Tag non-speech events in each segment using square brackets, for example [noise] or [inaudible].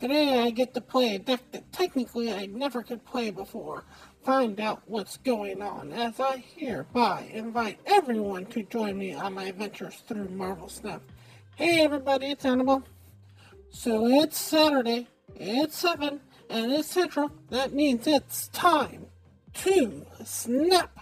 Today I get to play a deck that technically I never could play before. Find out what's going on as I hereby invite everyone to join me on my adventures through Marvel Snap. Hey everybody, it's Anabel. So it's Saturday, it's 7, and it's Central. That means it's time to snap.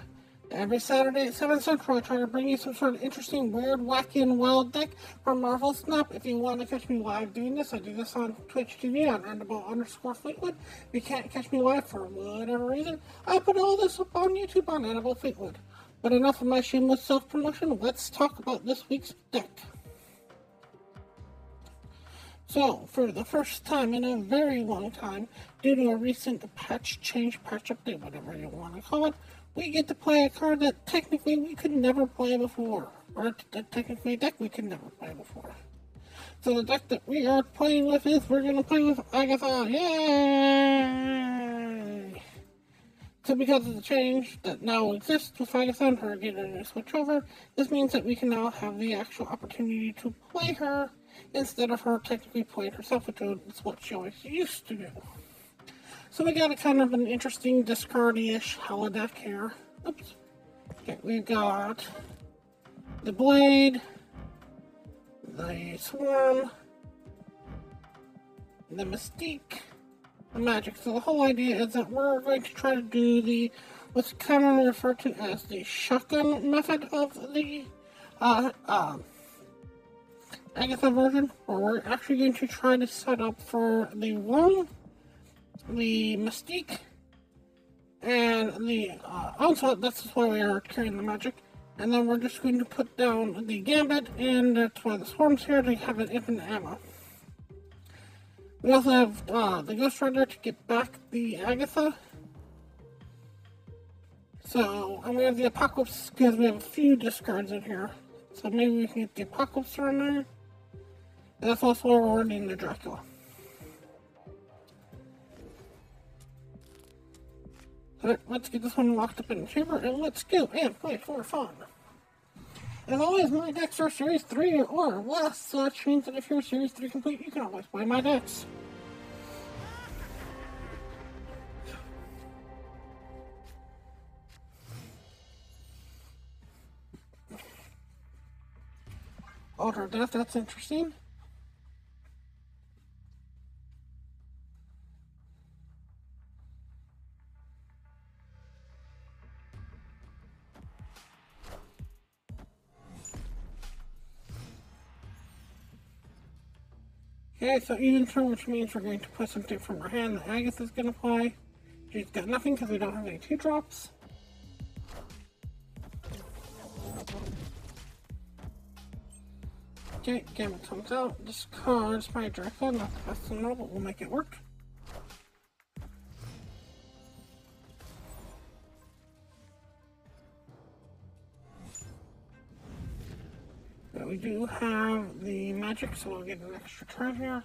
Every Saturday at 7 Central, I try to bring you some sort of interesting, weird, wacky, and wild deck from Marvel Snap. If you want to catch me live doing this, I do this on Twitch TV on Anabel underscore Fleetwood. If you can't catch me live for whatever reason, I put all this up on YouTube on Anabel Fleetwood. But enough of my shameless self promotion, let's talk about this week's deck. So, for the first time in a very long time, due to a recent patch change, patch update, whatever you want to call it, we get to play a card that technically we could never play before, or technically a deck we could never play before. So the deck that we are playing with is we're going to play with Agatha. Yay! So because of the change that now exists with Agatha and her getting a switch over, this means that we can now have the actual opportunity to play her instead of her technically playing herself, which is what she always used to do. So we got a kind of an interesting discardy-ish holodeck here. Oops. Okay, we've got the blade, the swarm, the mystique, the Magik. So the whole idea is that we're going to try to do the what's commonly referred to as the shotgun method of the uh, uh, Agatha version, where we're actually going to try to set up for the one the Mystique, and the uh, Onslaught, that's why we are carrying the Magik. And then we're just going to put down the Gambit, and that's why the Swarm's here to have an infinite ammo. We also have uh, the Ghost Rider to get back the Agatha. So, and we have the Apocalypse because we have a few discards in here. So maybe we can get the Apocalypse around there. That's also where we're the Dracula. Alright, let's get this one locked up in the chamber and let's go and play for fun. As always, my decks are Series 3 or less, so that means that if you're Series 3 complete, you can always play my decks. Altar Death, that's interesting. Okay, so even turn, which means we're going to put something from our hand that Agatha's going to play. She's got nothing because we don't have any two drops. Okay, Gambit comes out. Discards my Dracula, not the best in the world, but we'll make it work. We do have the Magik, so we'll get an extra turn here.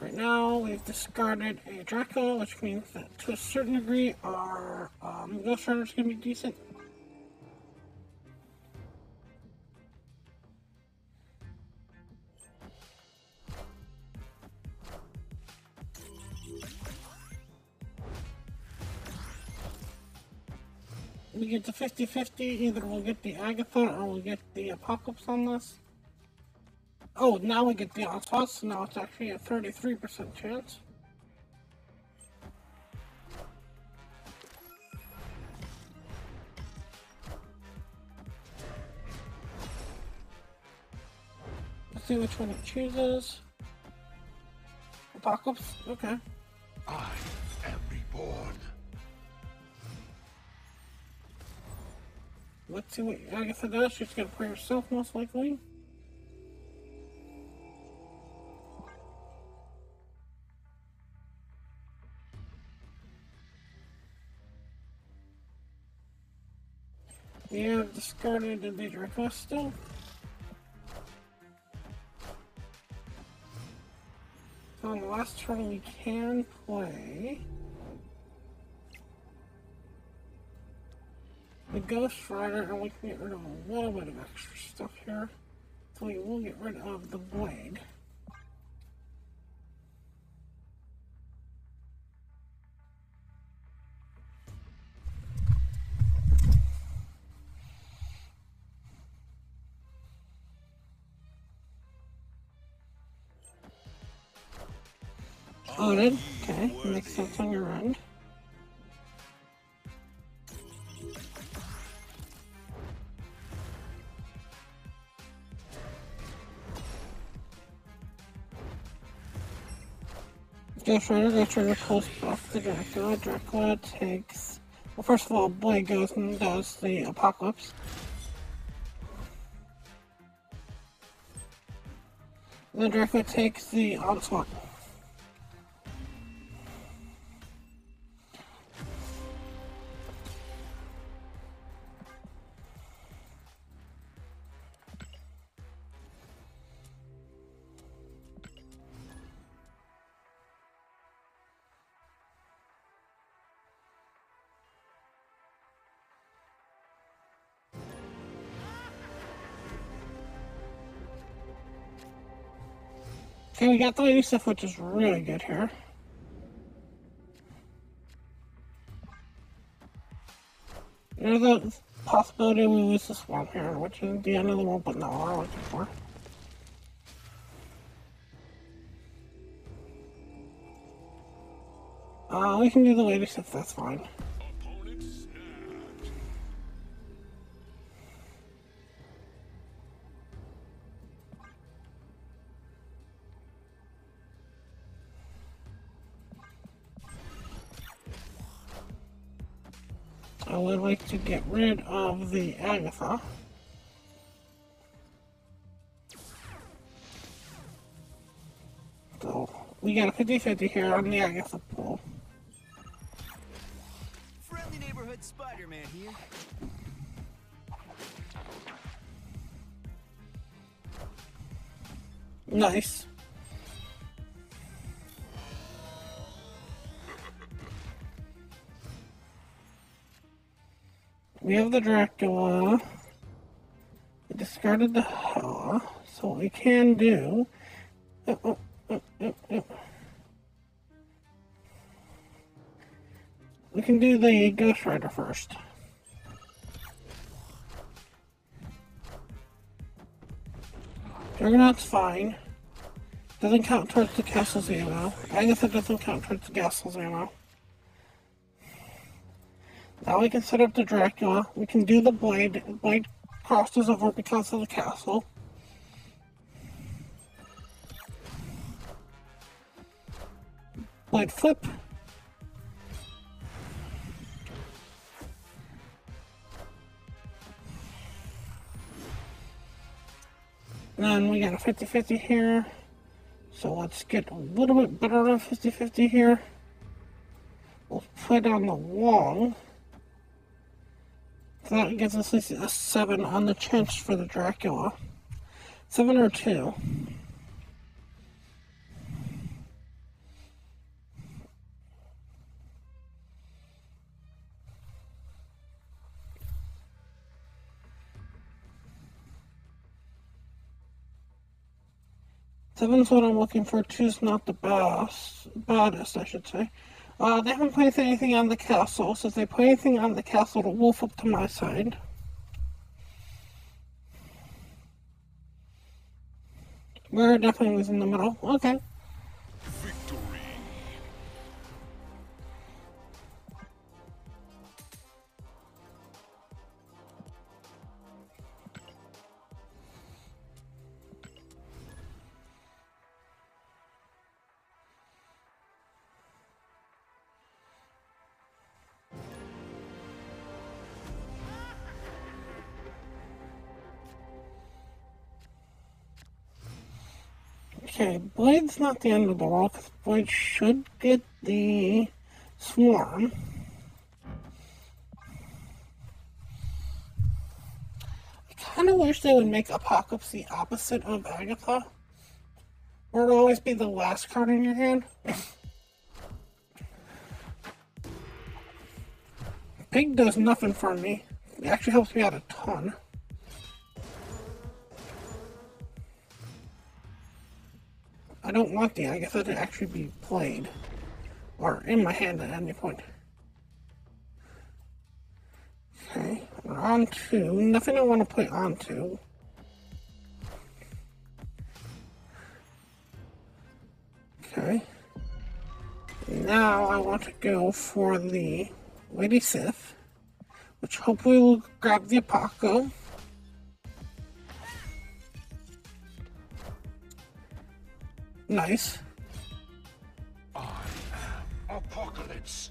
Right now, we've discarded a Draco, which means that to a certain degree, our um, Ghost is going to be decent. We get the 50-50, either we'll get the Agatha or we'll get the Apocalypse on this. Oh, now we get the Onslaught, so now it's actually a 33% chance. Let's see which one it chooses. Apocalypse, okay. I am reborn. Let's see what Agatha does. She's gonna play herself most likely. Have discarded the request still. on the last turn we can play the Ghost Rider and we can get rid of a little bit of extra stuff here. So we will get rid of the blade. Ghost Rider pulls off the Dracula. Dracula takes. Well, first of all, Blade goes and does the Apocalypse. Then Dracula takes the Onslaught. Okay, we got the Lady Sif, which is really good here. There's a possibility we lose this one here, which is the end of the world, but not what we're looking for. Uh, we can do the Lady Sif, that's fine. Of the Agatha. So, we got a 50-50 here on the Agatha pool. Friendly neighborhood Spider-Man here. Nice. We have the Dracula. We discarded the Hela. So what we can do... Oh oh, oh, oh, oh. We can do the Ghost Rider first. Juggernaut's fine. Doesn't count towards the castle's ammo. it doesn't count towards the castle's ammo. Now we can set up the Dracula. We can do the blade. Blade crosses over because of the castle. Blade flip. Then we got a 50-50 here. So let's get a little bit better than 50-50 here. We'll put on the wall. So that gives us a 7 on the chance for the Dracula. 7 or 2. Seven's what I'm looking for. Two's not the best, baddest, I should say. Uh, they haven't placed anything on the castle, so if they put anything on the castle, it'll wolf up to my side. We're definitely was in the middle. Okay. Okay, Blade's not the end of the world, because Blade should get the Swarm. I kind of wish they would make Apocalypse the opposite of Agatha. Where it always always be the last card in your hand. Pig does nothing for me. It actually helps me out a ton. I don't want the i Agatha to actually be played or in my hand at any point. Okay, we're on to nothing I want to play onto. Okay. Now I want to go for the Lady Sif, which hopefully will grab the Apoco. Nice. I am Apocalypse.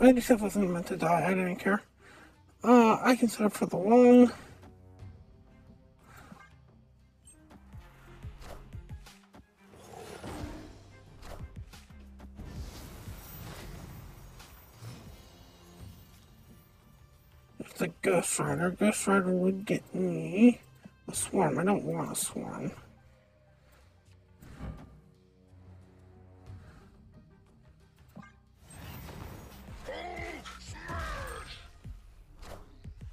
Lady Sif wasn't meant to die, I didn't care. Uh, I can set up for the long. It's a Ghost Rider. Ghost Rider would get me a swarm. I don't want a swarm.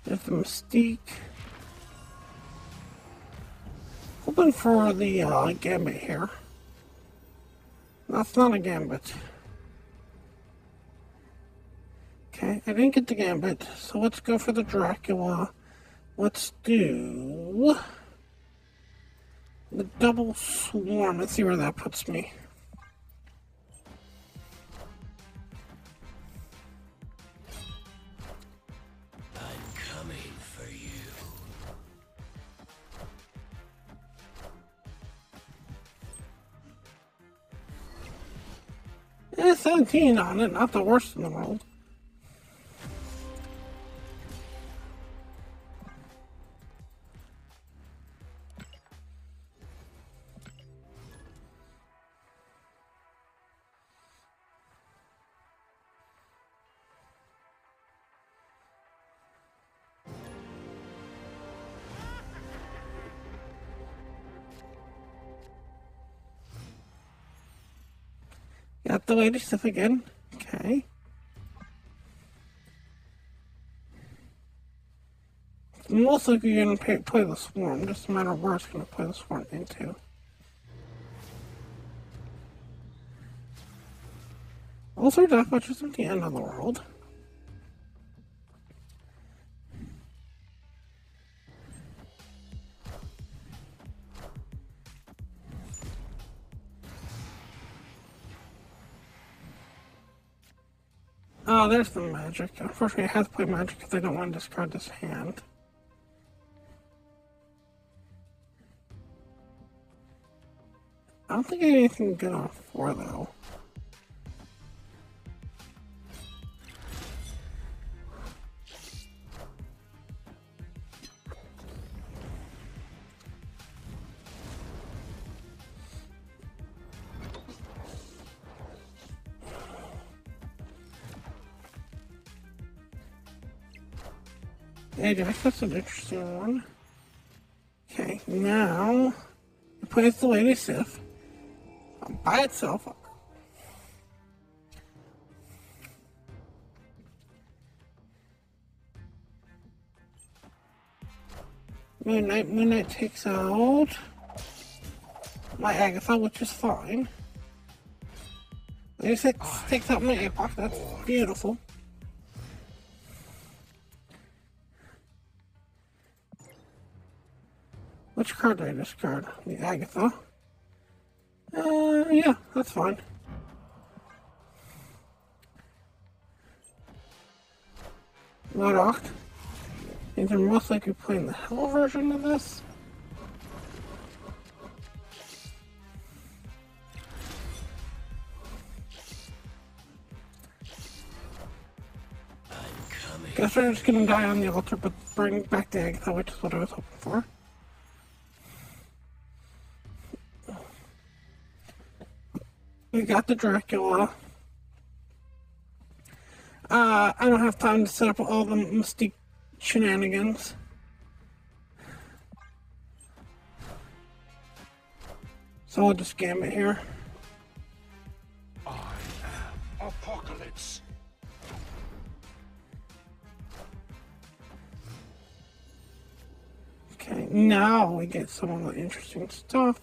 The Mystique. Hoping for the uh, Gambit here. That's not a Gambit. Okay, I didn't get the Gambit, so let's go for the Dracula. Let's do the double swarm. Let's see where that puts me. Eh, 17 on it, not the worst in the world. The Lady Sif again. Okay. Likely you're going to play, the swarm, just a matter of where it's going to play the swarm into. Also, Death Watch isn't the end of the world. There's the Magik. Unfortunately, I have to play Magik because I don't want to discard this hand. I don't think I anything good on four, though. Jack, that's an interesting one. Okay, now it plays the Lady Sif by itself. Moon Knight, Moon Knight takes out my Agatha, which is fine. Lady Sif takes out my Epoch, that's beautiful. Which card did I discard? The Agatha. Uh, yeah, that's fine. Modok. And they're most likely playing the Hela version of this. Guess we're just gonna die on the altar, but bring back the Agatha, which is what I was hoping for. We got the Dracula. Uh, I don't have time to set up all the Mystique shenanigans. So I'll just gambit here. I am Apocalypse. Okay, now we get some of the interesting stuff.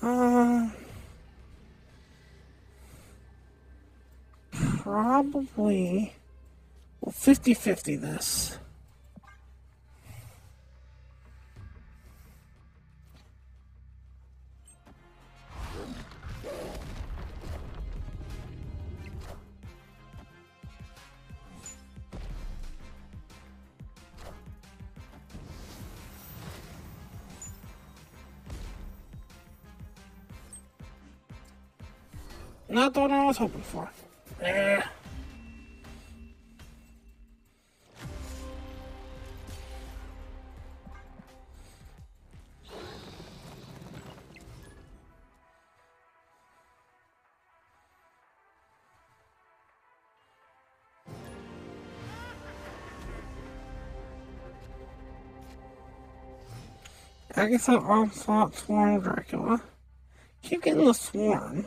Uh, probably well 50 50 this. Not the one I was hoping for. I guess I'll onslaught swarm Dracula. Keep getting the swarm.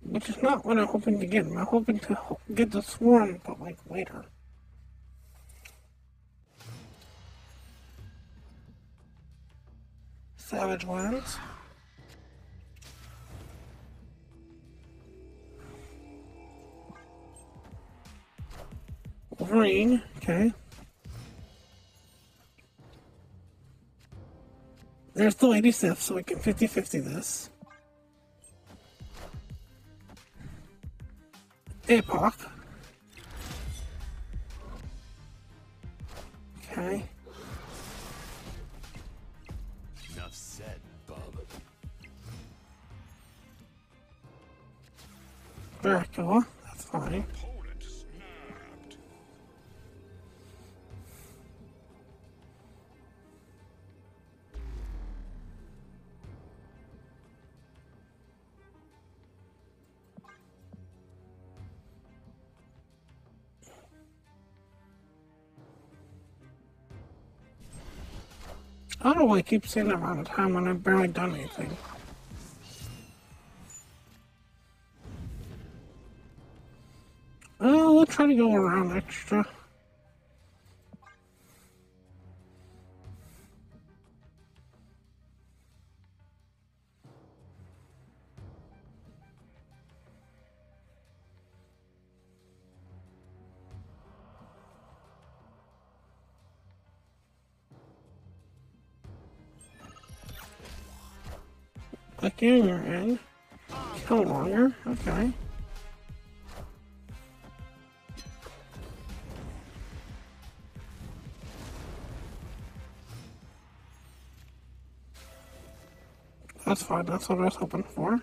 Which is not what I'm hoping to get. I'm hoping to get the swarm, but like later. Savage Lands. Wolverine, okay. There's the Lady Sif, so we can 50 50 this. Epoch. Okay. Enough said, bub. Dracula, that's fine. I keep saying around the time when I've barely done anything. Oh, we'll try to go around extra. Again, you're in. Killmonger. Okay. That's fine. That's what I was hoping for.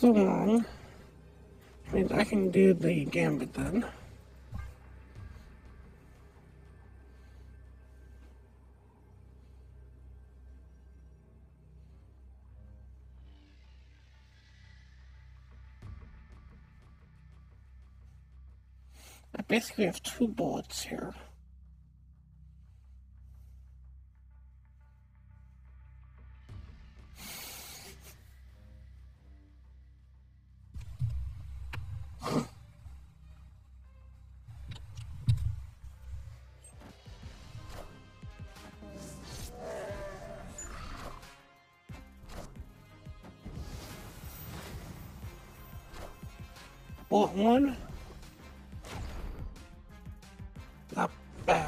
There's long. Means I can do the gambit then. I basically have two bullets here.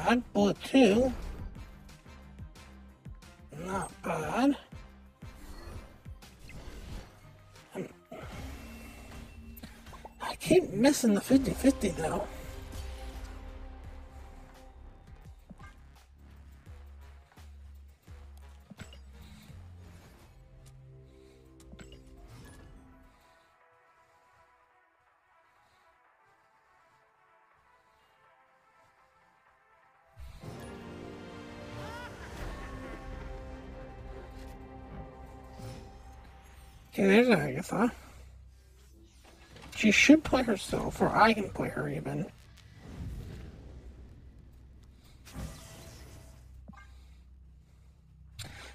bad. Bullet two. Not bad. I keep missing the 50-50 though. There's Agatha. She should play herself, or I can play her even.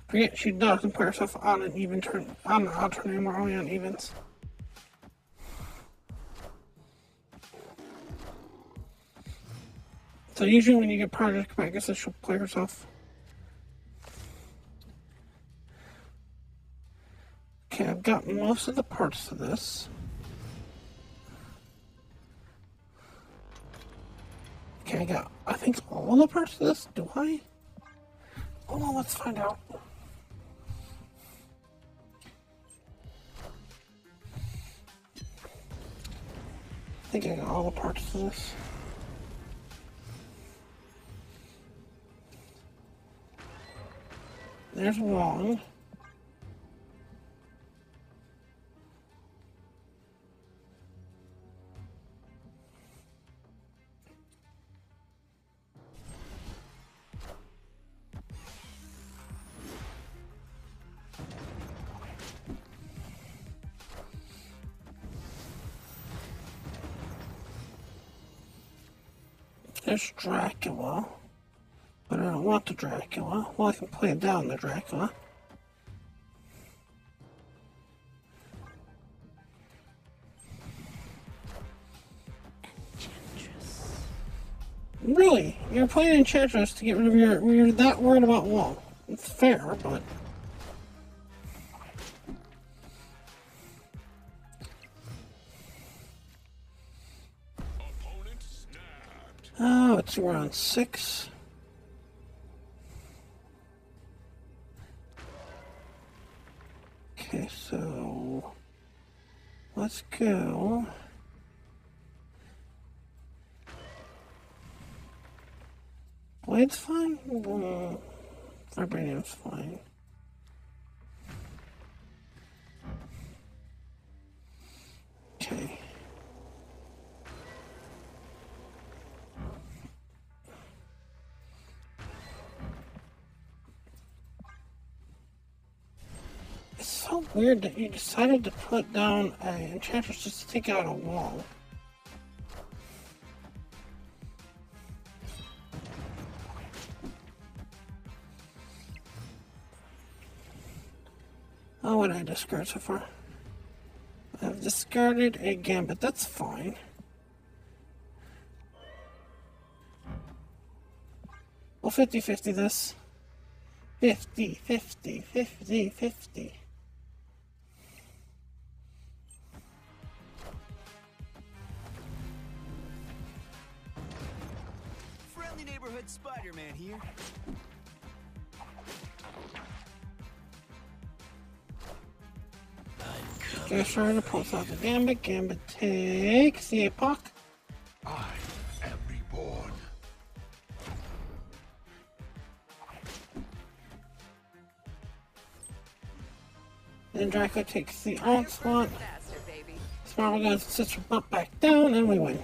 Forget she doesn't play herself on an even turn on an odd turn anymore, only on evens. So usually when you get project I guess she'll play herself. Okay, I've got most of the parts of this. Okay, I got, I think, all the parts of this. Do I? Oh, well, let's find out. I think I got all the parts of this. There's one. Dracula. But I don't want the Dracula. Well, I can play down the Dracula. Enchantress. Really? You're playing Enchantress to get rid of your... You're that worried about Wall. It's fair, but... Oh, it's around six. Okay, so let's go. Blade's fine. Mm, Vibranium's fine. Okay. So weird that you decided to put down a enchantress just to take out a wall. Oh, what I discard so far? I've discarded a gambit, that's fine. Well, 50 50 this. 50 50 50 50. Spider-Man here. Just trying to pulse out the gambit. Gambit takes the epoch. I am reborn. Then Draco takes the onslaught. Faster, baby. Smart guns sits her butt back down, and we win.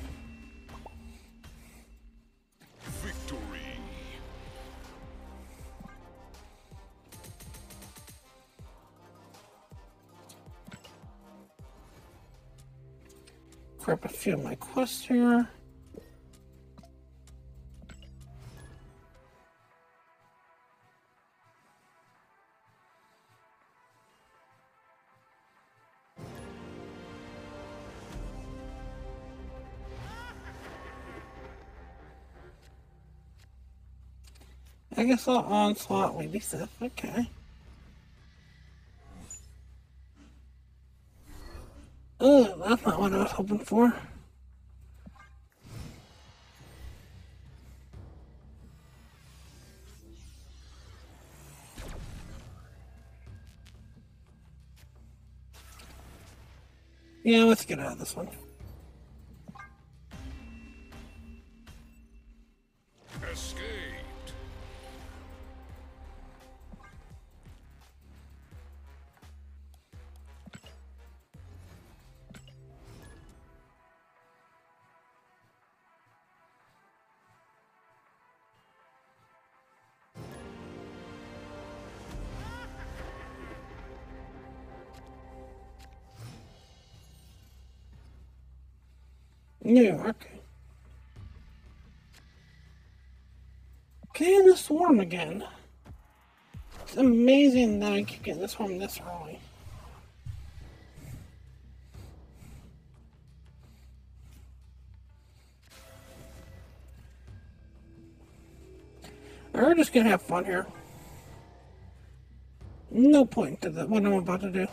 Grab a few of my quests here. I guess I'll onslaught Sif. Okay. That's not what I was hoping for. Yeah, let's get out of this one. Again. It's amazing that I could get this swarm this early. We're just gonna have fun here. No point to the, what I'm about to do.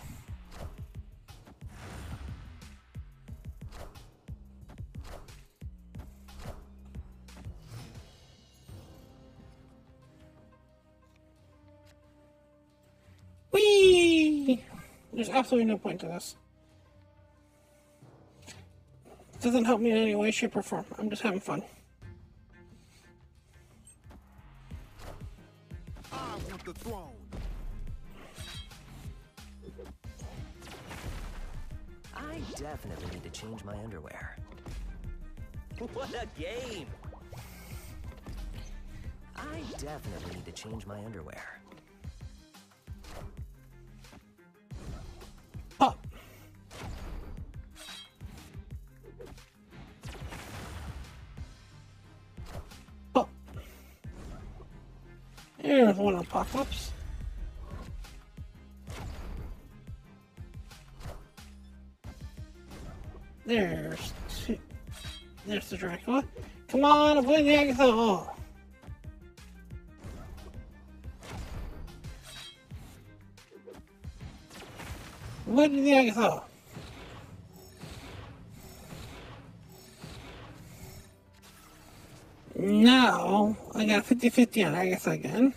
Absolutely no point to this. Doesn't help me in any way, shape, or form. I'm just having fun. I want the throne. I definitely need to change my underwear. [laughs] What a game! I definitely need to change my underwear. Come on, avoid the Agatha. Oh. Avoid the Agatha. Now, I got 50-50 on Agatha again.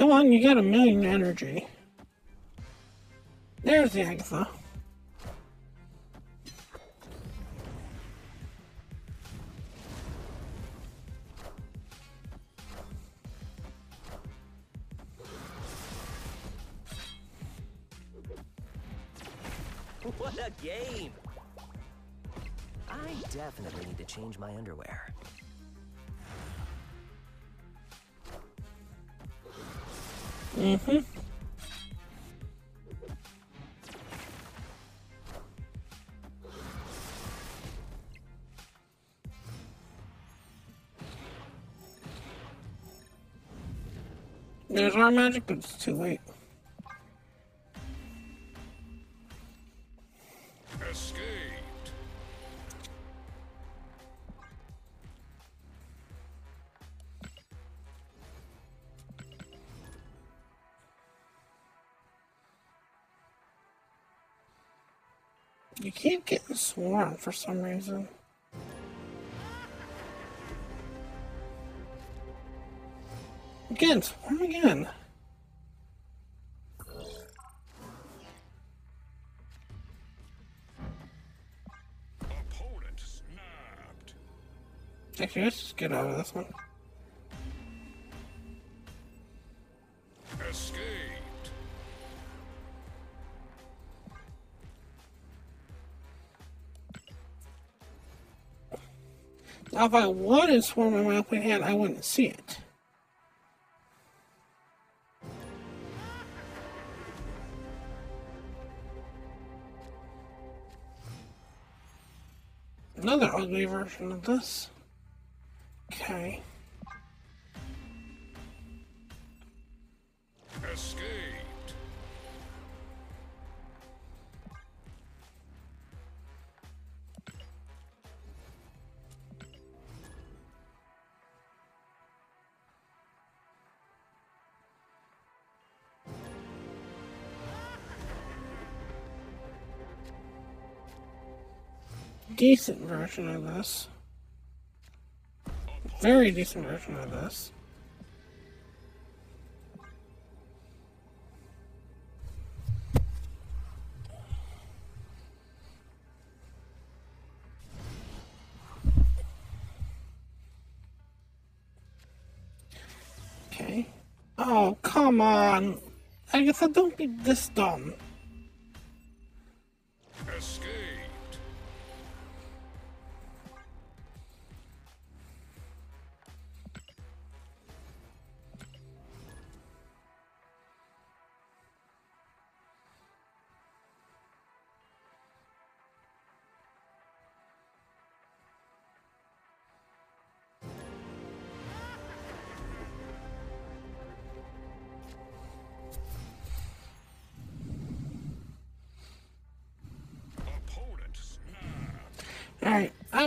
Come on, you got a million energy. There's the Agatha. What a game! I definitely need to change my underwear. Our Magik, but it's too late. Escaped. You keep getting swarm for some reason. Again, swarm again. Opponent snapped. Actually, let's just get out of this one. Escaped. Now, if I wanted to swarm in my open hand, I wouldn't see it. Version of this. Okay. Escaped. Decent version of this. Very decent version of this. Okay. Oh, come on. I guess I don't be this dumb.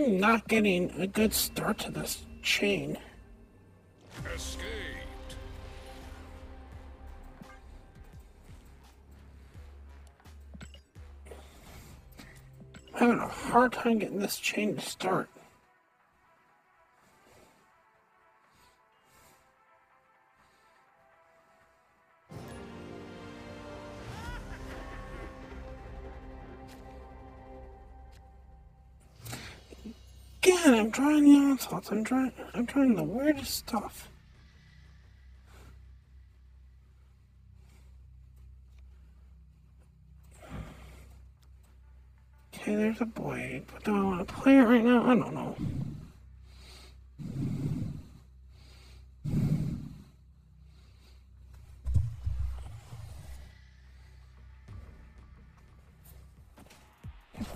I'm not getting a good start to this chain. Having a hard time getting this chain to start. I'm trying. I'm trying the weirdest stuff. Okay, there's a blade, but do I want to play it right now? I don't know.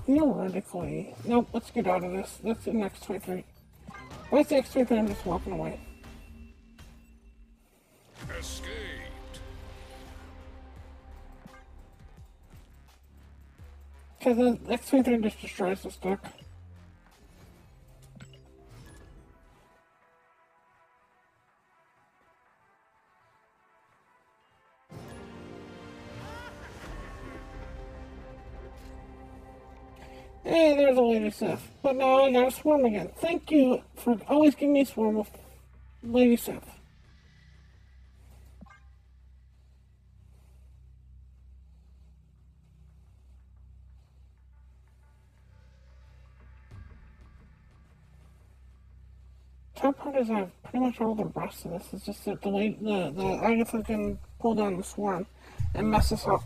Theoretically, nope. Let's get out of this. That's the next three three. What's the three? I'm just walking away. Escaped. Because the three three just destroys the stick. Sif. But now I got a swarm again. Thank you for always giving me a swarm with Lady Sif. Top part is I have pretty much all the rest of this. It's just that the way the, the Agatha can pull down the swarm and mess us up.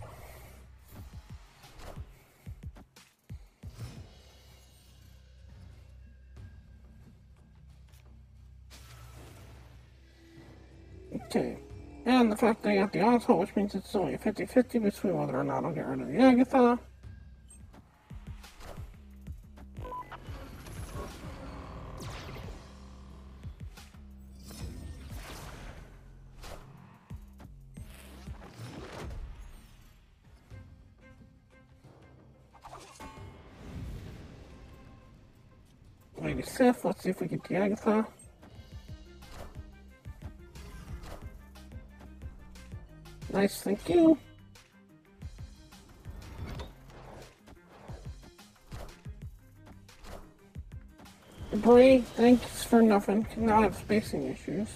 Fact I got the onslaught, which means it's only a 50-50 between whether or not I'll get rid of the Agatha. Lady Sif, let's see if we get the Agatha. Nice, thank you. Brie, thanks for nothing. Now I have spacing issues.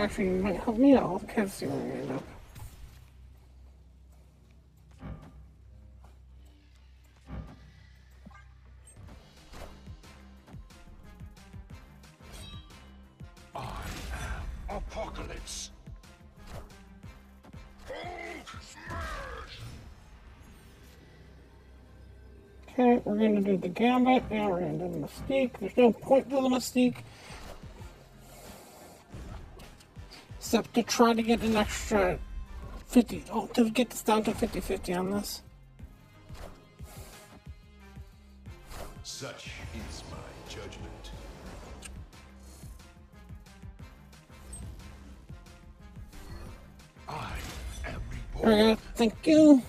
Actually might help me out. Can't see where we end up. Apocalypse. Okay, we're gonna do the gambit. Now we're gonna do the mystique. There's no point to the mystique. Except to try to get an extra 50. Oh, to get this down to 50 50 on this. Such is my judgment. I am reborn. Alright, thank you.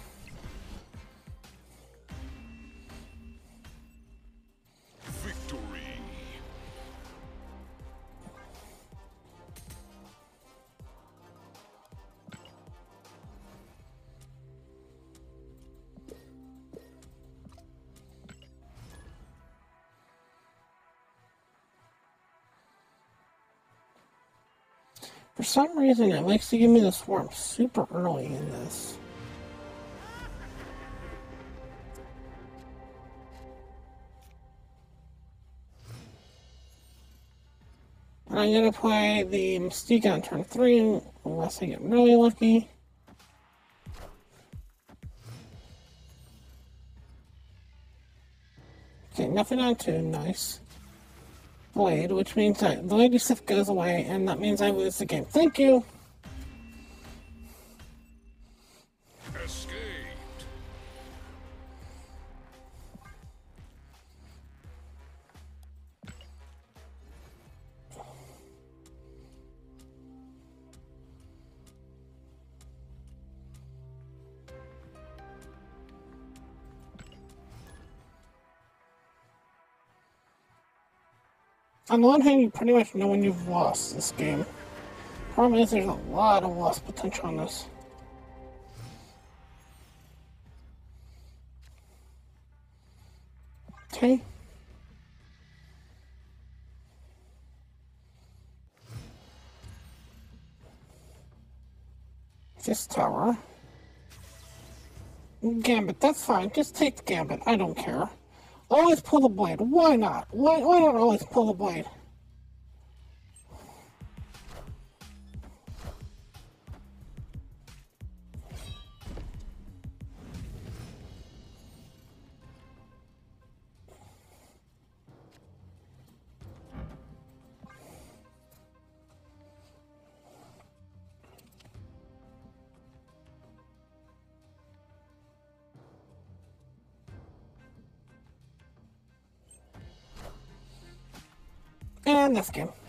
For some reason, it likes to give me the swarm super early in this. I'm gonna play the Mystique on turn three, unless I get really lucky. Okay, nothing on two, nice. Blade, which means that the Lady Sif goes away, and that means I lose the game. Thank you! On the one hand, you pretty much know when you've lost this game. Problem is, there's a lot of lost potential on this. Okay. This tower. Gambit, that's fine. Just take the gambit. I don't care. Always pull the blade. Why not? Why, why not always pull the blade? And this game. Escaped.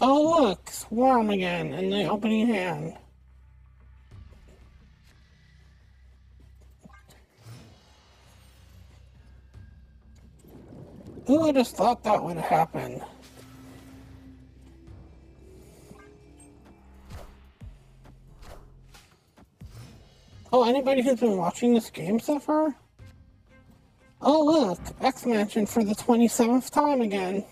Oh look, Swarm again in the opening hand. Who would have thought that would happen? Oh, anybody who's been watching this game so far? Oh look, X Mansion for the 27th time again.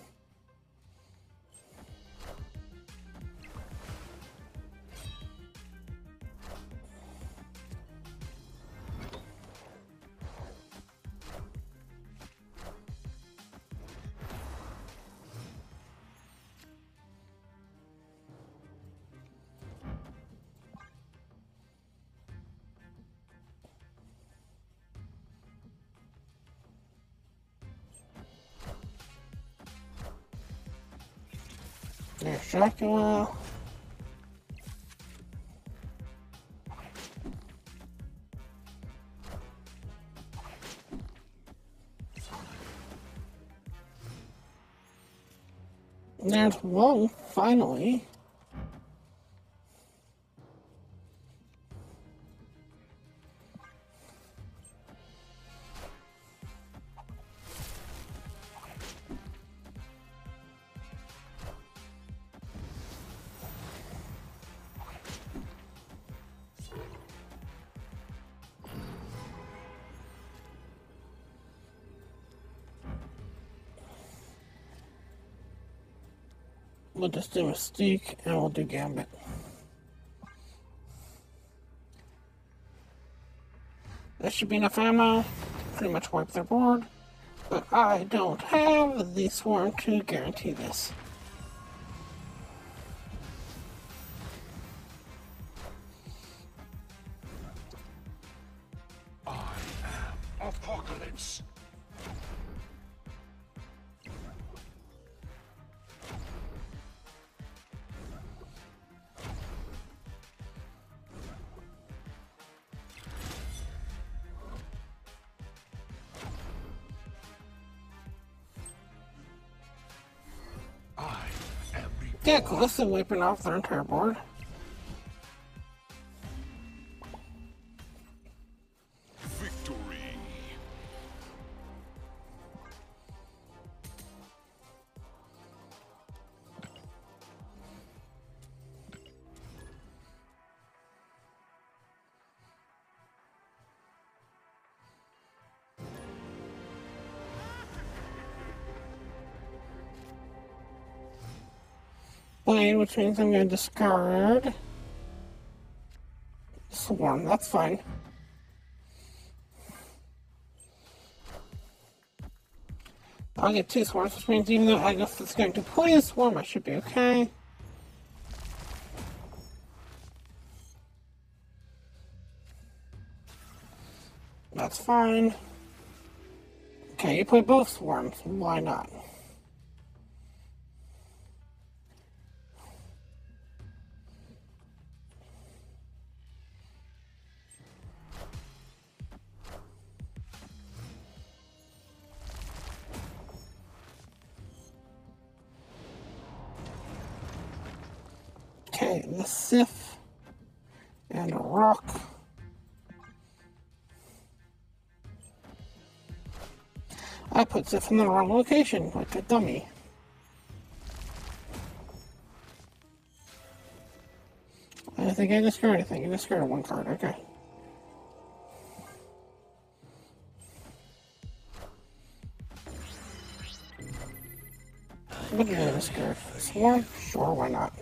There's one, finally. We'll just do Mystique and we'll do Gambit. That should be enough ammo pretty much wipe their board. But I don't have the swarm to guarantee this. Close to wiping off their entire board. Which means I'm going to discard. Swarm, that's fine. I'll get two swarms, which means even though I guess it's going to play a swarm, I should be okay. That's fine. Okay, you play both swarms. Why not? Okay, the Sif and a rock. I put Sif in the wrong location, like a dummy. I think I discarded anything. I discarded one card, okay. What did I discard? Swarm? Sure, why not?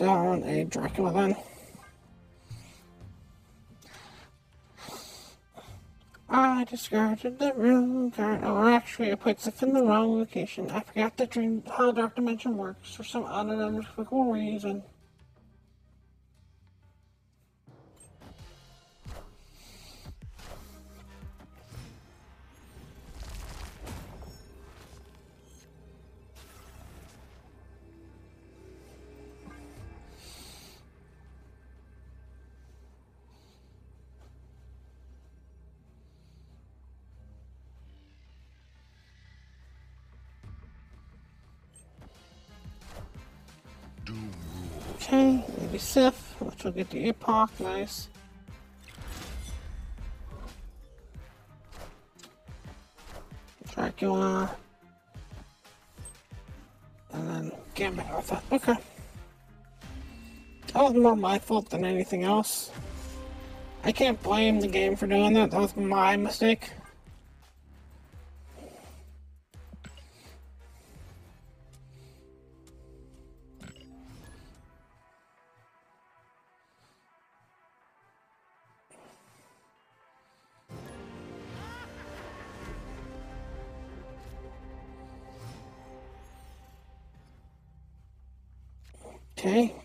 Down a Dracula then. I discarded the wrong card. Oh, actually, I put stuff in the wrong location. I forgot to dream how Dark Dimension works for some unidentifiable reason. Sif, which will get the Epoch, nice. Dracula. And then Gambit it. Okay. That was more my fault than anything else. I can't blame the game for doing that. That was my mistake.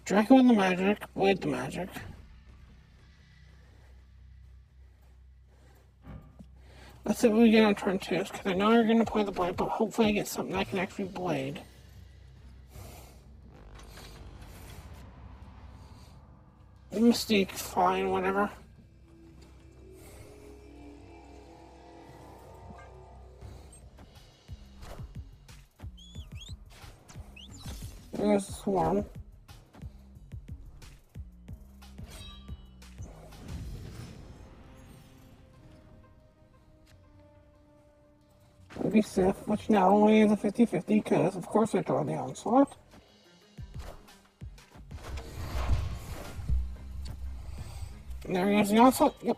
Draco with the Magik, with the Magik. Let's see what we get on turn two, because I know you're going to play the blade, but hopefully I get something I can actually blade. Mystique, fine, whatever. There's swarm. Maybe Sif, which now only is a 50-50 because of course I draw the onslaught. And there goes the onslaught, yep.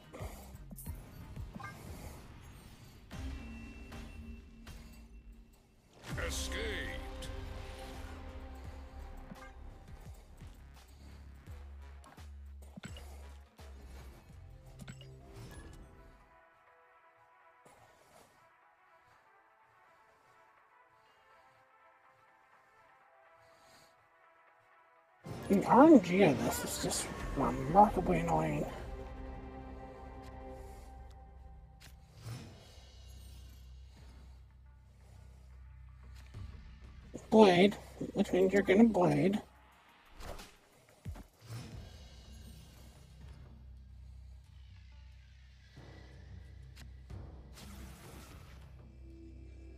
RNG of this is just remarkably annoying. Blade, which means you're gonna blade.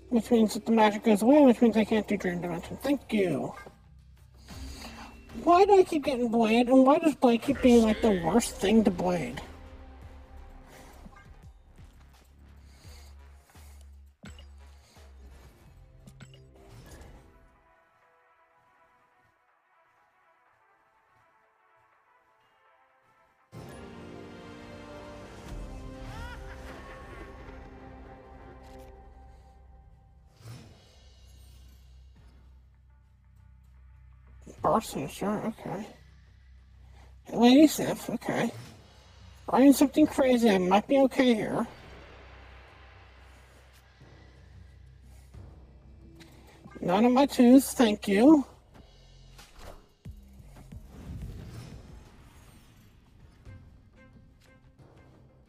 Which means that the Magik goes away, which means I can't do Dream Dimension. Thank you. Why do I keep getting Blade, and why does Blade keep being like the worst thing to Blade? Barson, sure, okay. Lady Sif, okay. Writing something crazy, I might be okay here. None of my twos, thank you.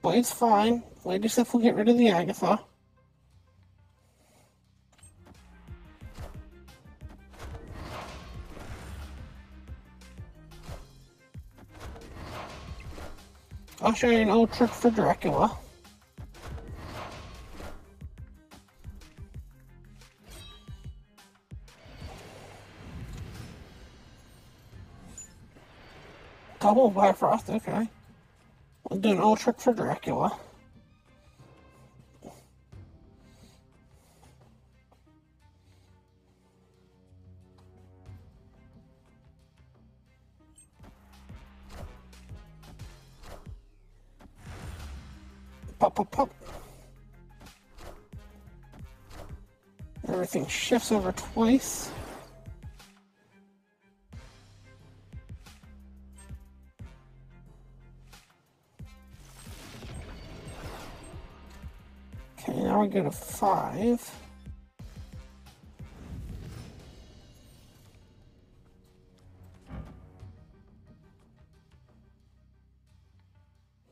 Blade's fine. Lady Sif will get rid of the Agatha. Show you an old trick for Dracula. Double Bifrost, okay. We'll do an old trick for Dracula. Shifts over twice. Okay, now we go to five.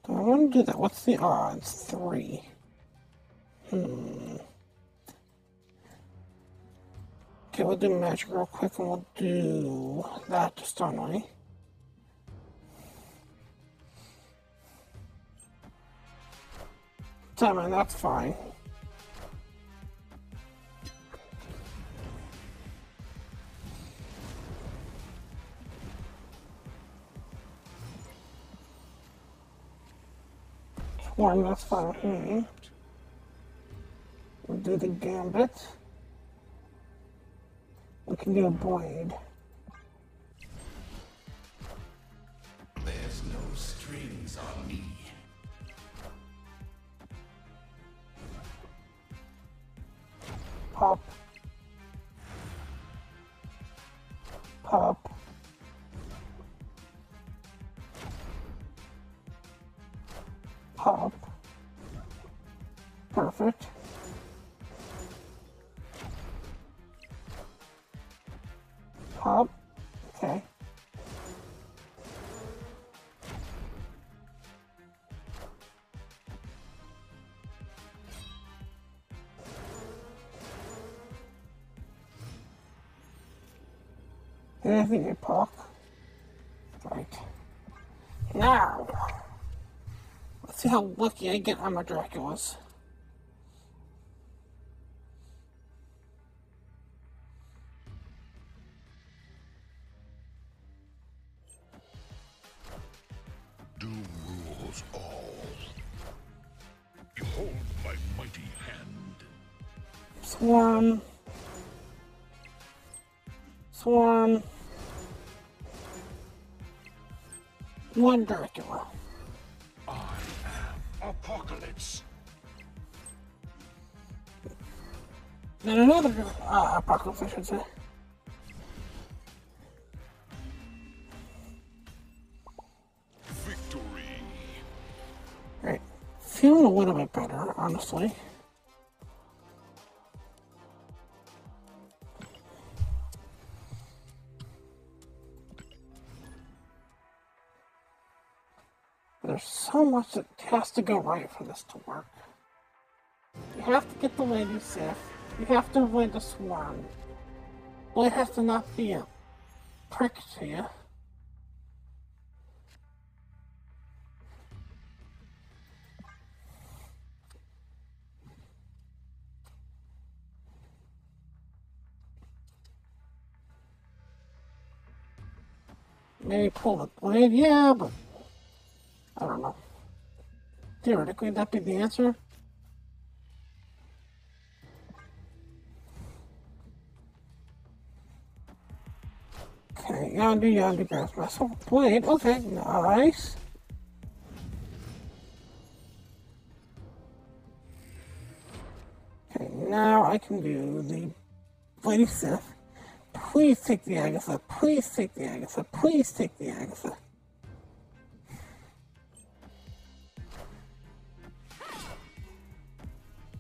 Do I want to do that? What's the odds? Three. Hmm. Okay, we'll do Magik real quick and we'll do that to Stunway. Timing, that's fine. One, that's fine. Hmm. We'll do the gambit. We can do a blade. There's no strings on me. Pop. Pop. Pop. Perfect. Pop. Okay. Anything you pop. Right. Now. Let's see how lucky I get on my Draculas. Swarm. Swarm. One Dracula. I am Apocalypse. And another uh, Apocalypse, I should say. Victory. Right. Feeling a little bit better, honestly. There's so much that has to go right for this to work. You have to get the Lady Sif. You have to avoid the swarm. Boy has to not be a prick to you. Maybe pull the blade, yeah, but uh, I don't know. Theoretically, that'd be the answer. Okay, yonder, yonder, grass muscle. Blade, okay, nice. Okay, now I can do the Lady Sif. Please take the Agatha. Please take the Agatha. Please take the Agatha.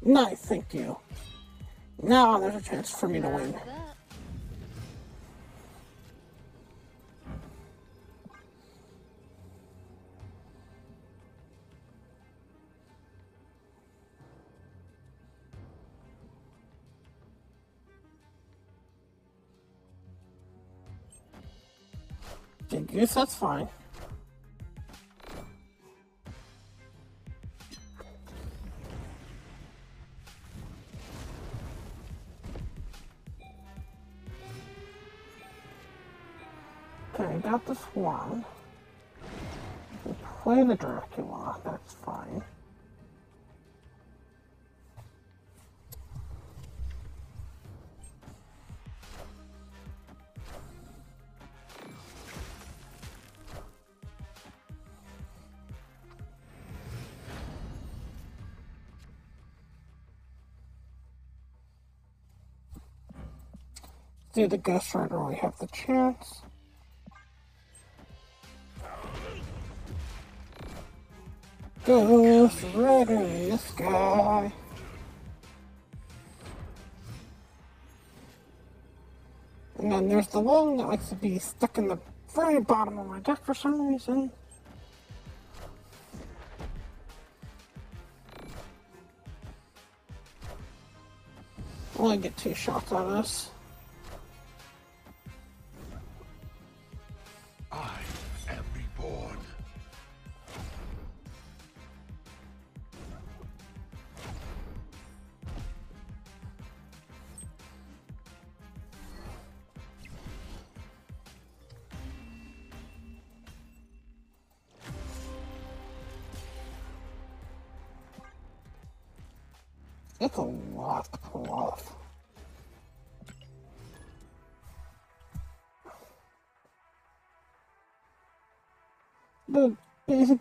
Nice, thank you. Now there's a chance for me to win. I guess that's fine. One. Play the Dracula, that's fine. Do the Ghost Rider we have the chance? Ghost Rider in the sky. And then there's the one that likes to be stuck in the very bottom of my deck for some reason. Only get two shots on this.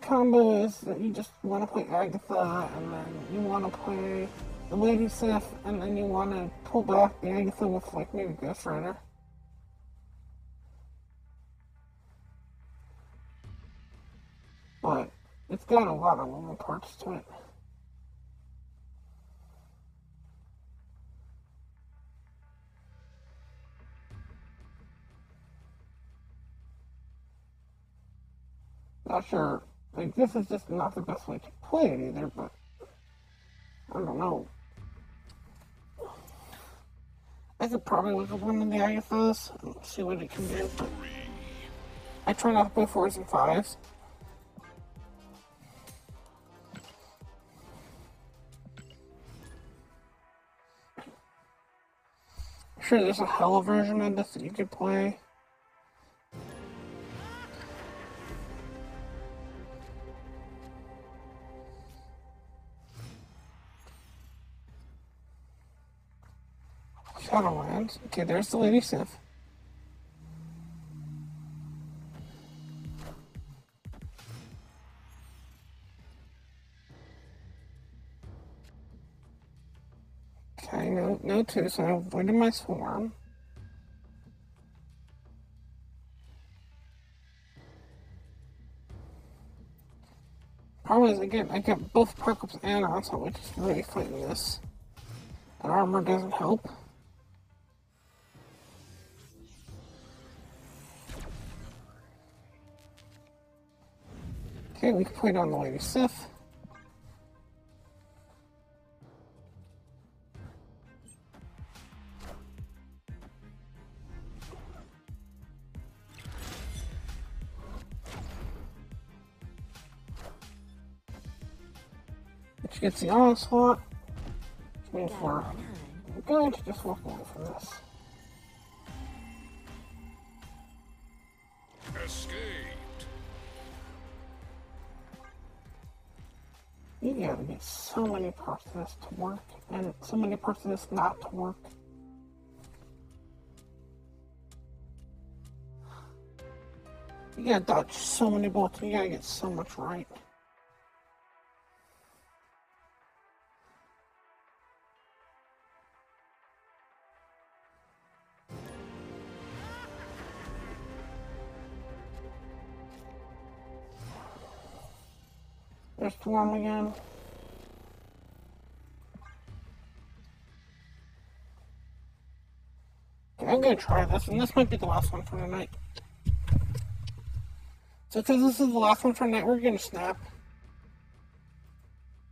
Combo is that you just want to play Agatha, and then you want to play the Lady Sif, and then you want to pull back the Agatha with, like, maybe Ghost Rider. But it's got a lot of moving parts to it. Not sure. Like, this is just not the best way to play it either, but I don't know. I could probably look at one of the Agathas and see what it can do, I try not to play fours and fives. Sure there's a Hela version of this that you could play. Shadowlands. Okay, there's the Lady Sif. Okay, no, no two, so I avoided my swarm. Problem is, again, I get both perkups and onslaught, which is really fighting this. And armor doesn't help. Okay, we can put it on the Lady Sif. Which gets the onslaught. Which means we're going to just walk away from this. So many parts of this to work, and so many parts of this not to work. You gotta dodge so many bullets, you gotta get so much right. There's Swarm again. I'm gonna try this, and this might be the last one for tonight. So because this is the last one for tonight, we're gonna snap.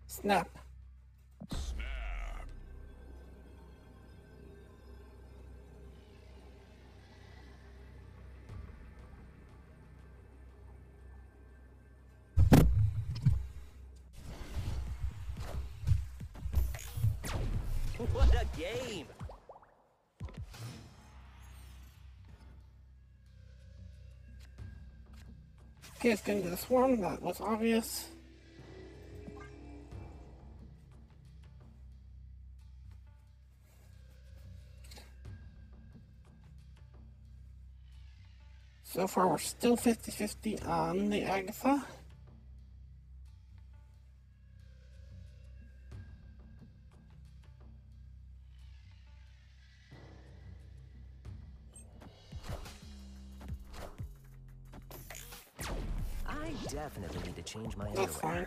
Snap. Okay, let's get into the swarm. That was obvious. So far, we're still 50-50 on the Agatha. To change my That's underwear. fine.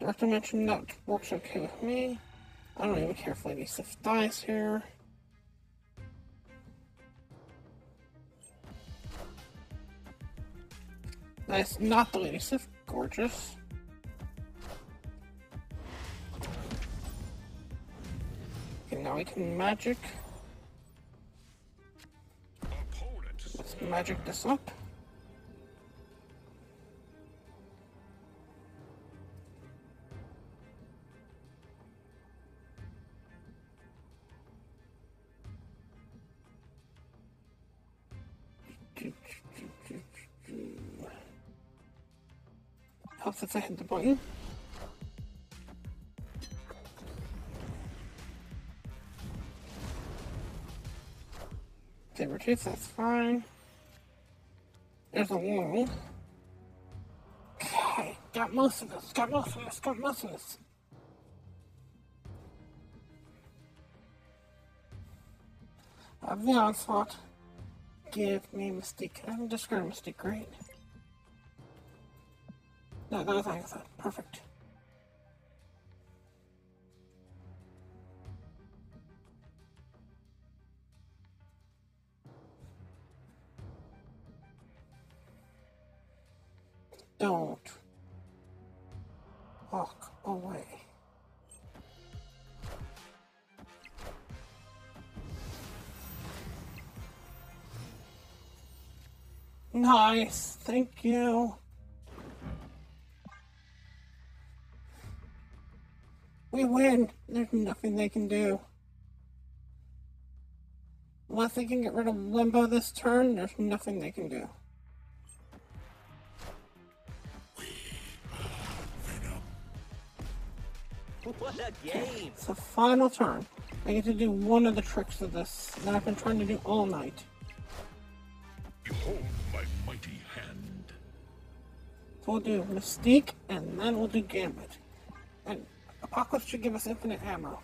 Dark Dimension, that works okay with me. I don't even care if Lady Sif dies here. That's not the Lady Sif. Gorgeous. Okay, now we can Magik. Magic this up. If I hit the button. Saber tooth, that's fine. There's a wall. Okay, got most of this, got most of this, got most of this. Have the onslaught. Give me Mystique. I'm just going to Mystique, right? No, that was. Perfect. Don't walk away. Nice, thank you. We win. There's nothing they can do. Unless they can get rid of Limbo this turn, there's nothing they can do. [laughs] What a game! It's the final turn. I get to do one of the tricks of this that I've been trying to do all night. Behold my mighty hand. So we'll do Mystique, and then we'll do Gambit. And Apocalypse should give us infinite ammo.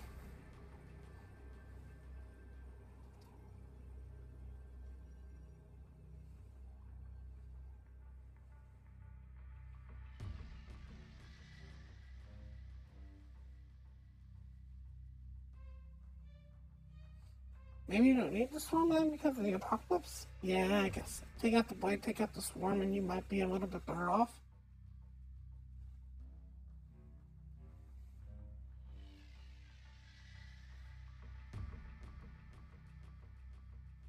Maybe you don't need the swarm then because of the apocalypse? Yeah, I guess. Take out the blade, take out the swarm, and you might be a little bit better off.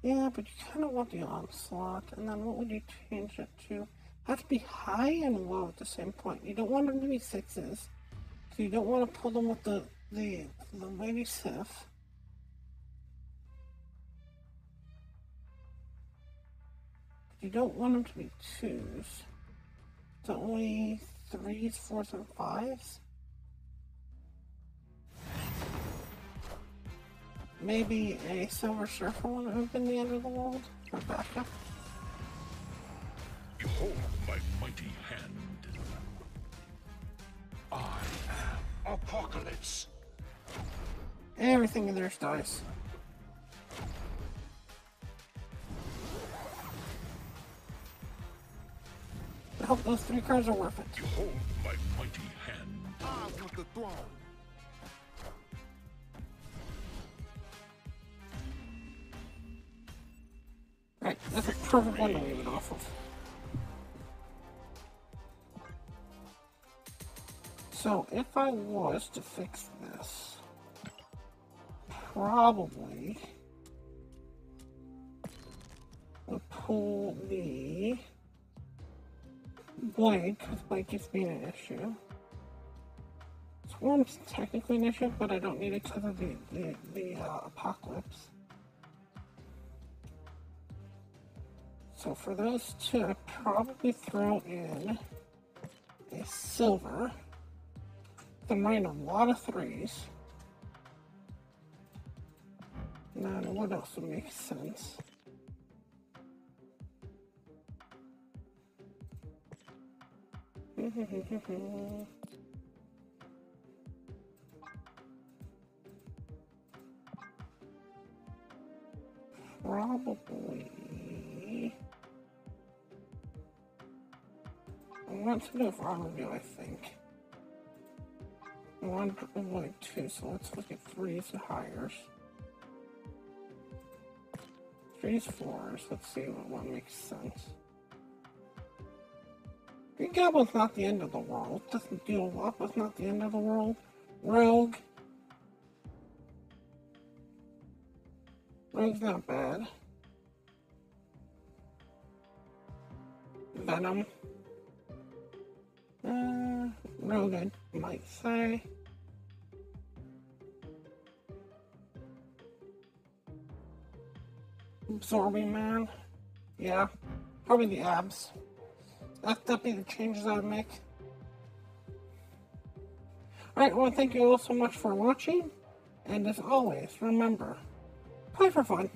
Yeah, but you kind of want the onslaught, and then what would you change it to? Have to be high and low at the same point. You don't want them to be sixes, so you don't want to pull them with the the the Lady Sif. You don't want them to be twos. It's only threes, fours, and fives. Maybe a Silver Surfer will open the end of the world. Rebecca. Behold my mighty hand. I am Apocalypse. Everything in there's dice. Hope those three cards are worth it. Behold my mighty hand. I want the throne. Right, that's a perfect one to leave it off of. So, if I was to fix this, probably would pull the blank, because blank is being an issue. Swarm's technically an issue, but I don't need it because of the, the, the uh, apocalypse. So for those two, I'd probably throw in a silver. I'm running a lot of threes. Now, what else would make sense? Probably. I want to do Farmerville, I think. One, one, two, so let's look at threes and hires. Threes, fours, let's see what one makes sense. Green Goblin's not the end of the world. Doesn't deal but it's not the end of the world. Rogue. Rogue's not bad. Venom. Uh, Rogue, I might say. Absorbing Man. Yeah, probably the abs. That, that'd be the changes I make. Alright, well, thank you all so much for watching. And as always, remember, play for fun.